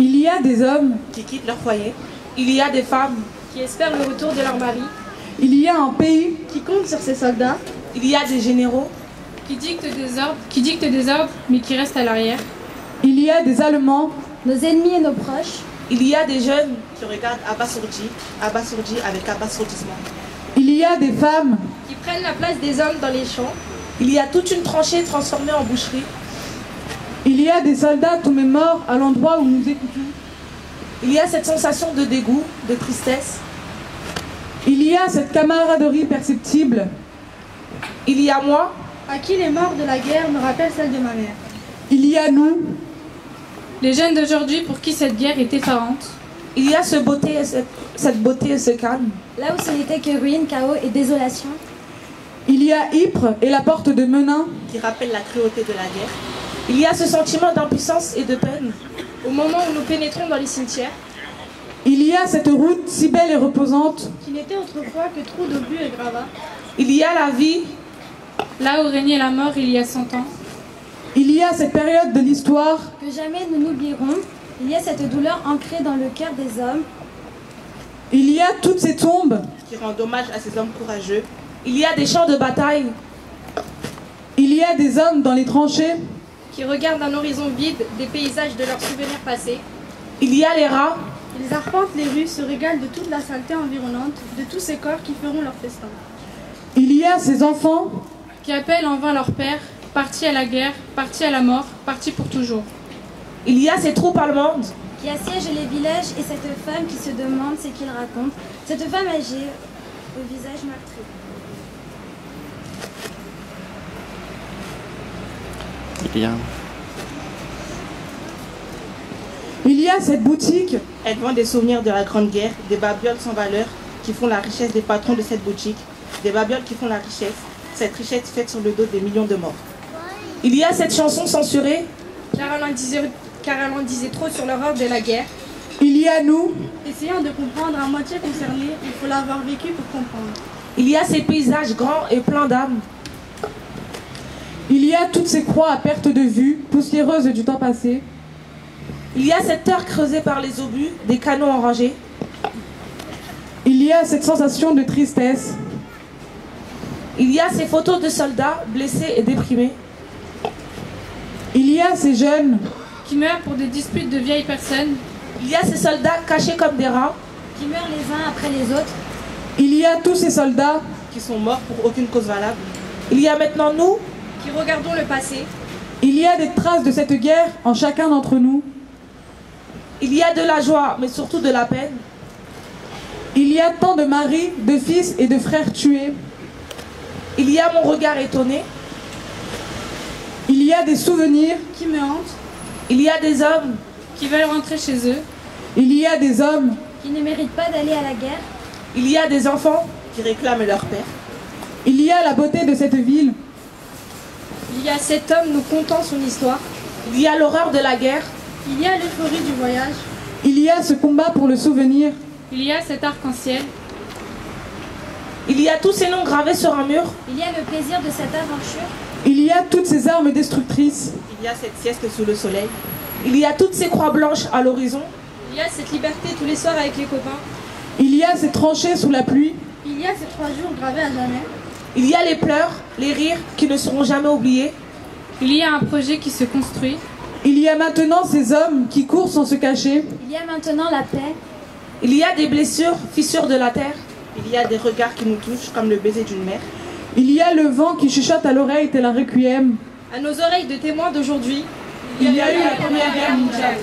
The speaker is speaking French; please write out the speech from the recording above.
Il y a des hommes, qui quittent leur foyer. Il y a des femmes. qui espèrent le retour de leur mari, il y a un pays, qui compte sur ses soldats, Il y a des généraux. qui dictent des ordres, qui dictent des ordres, mais qui restent à l'arrière. il y a des Allemands, nos ennemis et nos proches, Il y a des jeunes qui regardent abasourdis, abasourdis avec abasourdissement. il y a des femmes, qui prennent la place des hommes dans les champs, Il y a toute une tranchée transformée en boucherie. Il y a des soldats tombés morts à l'endroit où nous écoutons. Il y a cette sensation de dégoût, de tristesse. Il y a cette camaraderie perceptible. Il y a moi, à qui les morts de la guerre me rappellent celle de ma mère. Il y a nous, les jeunes d'aujourd'hui pour qui cette guerre est effarante, il y a ce beauté et cette, cette beauté et ce calme. Là où ce n'était que ruine, chaos et désolation, il y a Ypres et la porte de Menin. qui rappelle la cruauté de la guerre. Il y a ce sentiment d'impuissance et de peine. au moment où nous pénétrons dans les cimetières, Il y a cette route si belle et reposante. qui n'était autrefois que trou d'obus et gravats, Il y a la vie, là où régnait la mort il y a cent ans, Il y a cette période de l'histoire. que jamais nous n'oublierons. Il y a cette douleur ancrée dans le cœur des hommes, Il y a toutes ces tombes. qui rend hommage à ces hommes courageux. Il y a des champs de bataille. Il y a des hommes dans les tranchées. Qui regardent un horizon vide des paysages de leurs souvenirs passés, Il y a les rats. ils arpentent les rues, se régalent de toute la saleté environnante, de tous ces corps qui feront leur festin. Il y a ces enfants. qui appellent en vain leur père, partis à la guerre, partis à la mort, partis pour toujours. Il y a ces troupes allemandes. qui assiègent les villages et cette femme qui se demande ce qu'il raconte, cette femme âgée au visage meurtri. Il y a Il y a cette boutique. Elle vend des souvenirs de la Grande Guerre, des babioles sans valeur qui font la richesse des patrons de cette boutique, des babioles qui font la richesse, cette richesse faite sur le dos des millions de morts. Il y a cette chanson censurée. Car elle en disait, car elle en disait trop sur l'horreur de la guerre, Il y a nous. Essayant de comprendre à moitié concerné, il faut l'avoir vécu pour comprendre. Il y a ces paysages grands et pleins d'âme. Il y a toutes ces croix à perte de vue, poussiéreuses du temps passé. Il y a cette terre creusée par les obus, des canons enragés. Il y a cette sensation de tristesse. Il y a ces photos de soldats blessés et déprimés. Il y a ces jeunes. qui meurent pour des disputes de vieilles personnes, Il y a ces soldats cachés comme des rats Qui meurent les uns après les autres, Il y a tous ces soldats. qui sont morts pour aucune cause valable. Il y a maintenant nous, qui regardons le passé, Il y a des traces de cette guerre en chacun d'entre nous. il y a de la joie, mais surtout de la peine. Il y a tant de maris, de fils et de frères tués. Il y a mon regard étonné. Il y a des souvenirs. qui me hantent, Il y a des hommes. qui veulent rentrer chez eux, Il y a des hommes. qui ne méritent pas d'aller à la guerre, Il y a des enfants qui réclament leur père. Il y a la beauté de cette ville. Il y a cet homme nous contant son histoire, Il y a l'horreur de la guerre. il y a l'euphorie du voyage, Il y a ce combat pour le souvenir. il y a cet arc-en-ciel, Il y a tous ces noms gravés sur un mur. il y a le plaisir de cette aventure, Il y a toutes ces armes destructrices. Il y a cette sieste sous le soleil. Il y a toutes ces croix blanches à l'horizon. il y a cette liberté tous les soirs avec les copains, Il y a ces tranchées sous la pluie. il y a ces trois jours gravés à jamais, Il y a les pleurs, les rires qui ne seront jamais oubliés. il y a un projet qui se construit, Il y a maintenant ces hommes qui courent sans se cacher. il y a maintenant la paix, Il y a des blessures, fissures de la terre. Il y a des regards qui nous touchent comme le baiser d'une mère. Il y a le vent qui chuchote à l'oreille tel un requiem. à nos oreilles de témoins d'aujourd'hui, Il y a eu la Première Guerre mondiale.